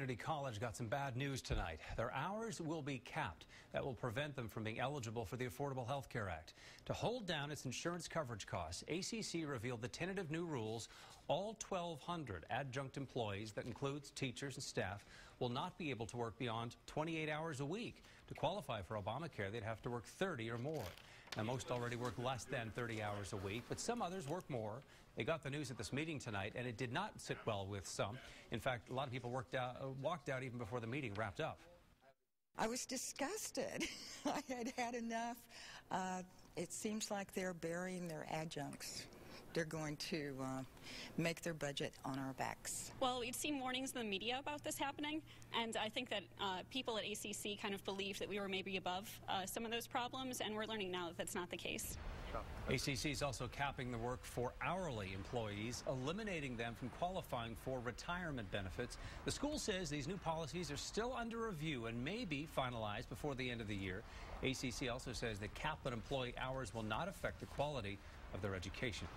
Community College got some bad news tonight. Their hours will be capped. That will prevent them from being eligible for the Affordable Health Care Act. To hold down its insurance coverage costs, ACC revealed the tentative new rules. All 1,200 adjunct employees, that includes teachers and staff, will not be able to work beyond 28 hours a week. To qualify for Obamacare, they'd have to work 30 or more. Now, most already work less than 30 hours a week, but some others work more. They got the news at this meeting tonight, and it did not sit well with some. In fact, a lot of people worked out, uh, walked out even before the meeting wrapped up. I was disgusted. I had had enough. Uh, it seems like they're burying their adjuncts they're going to uh, make their budget on our backs. Well, we've seen warnings in the media about this happening, and I think that uh, people at ACC kind of believed that we were maybe above uh, some of those problems, and we're learning now that that's not the case. ACC is also capping the work for hourly employees, eliminating them from qualifying for retirement benefits. The school says these new policies are still under review and may be finalized before the end of the year. ACC also says that cap on employee hours will not affect the quality of their education.